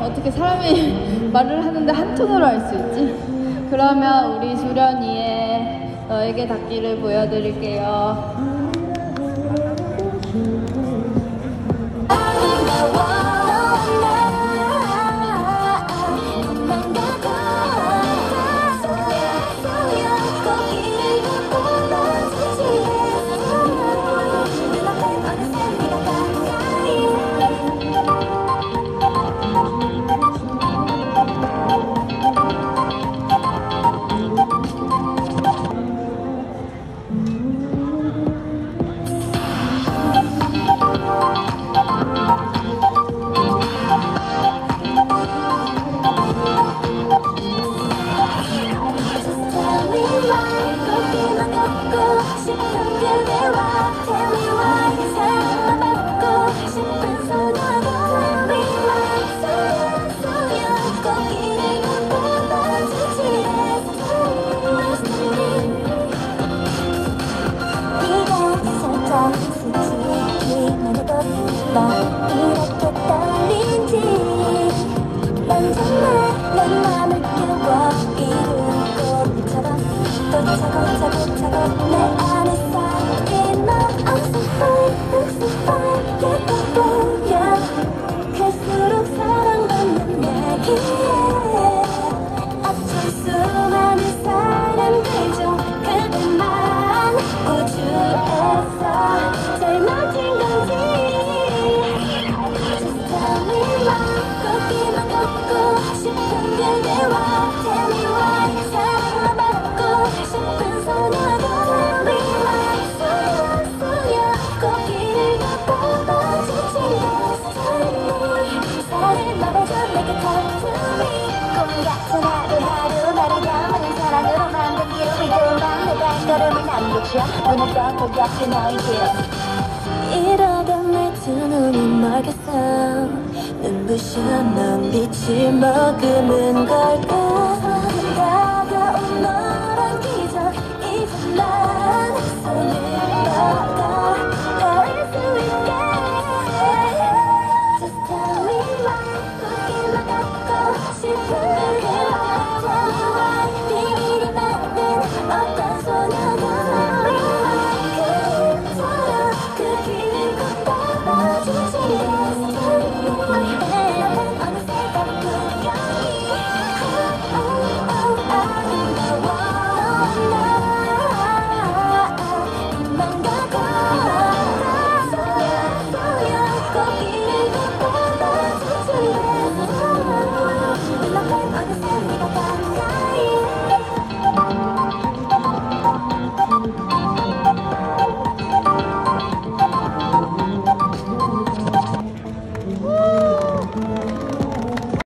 어떻게 사람이 말을 하는데 한 톤으로 할 수 있지? 그러면 우리 수련이의 너에게 닿기를 보여드릴게요. 이렇게 떨린지. 난 정말 내 맘을 깨워 이룬 꽃처럼. 또 차고 차고 차고 내 남겨줘 눈을 같이 너의 길 이러다 내두 눈이 멀겠어. 눈부셔 넌 빛을 머금은 걸까? 다가온 너란 기적 이제 난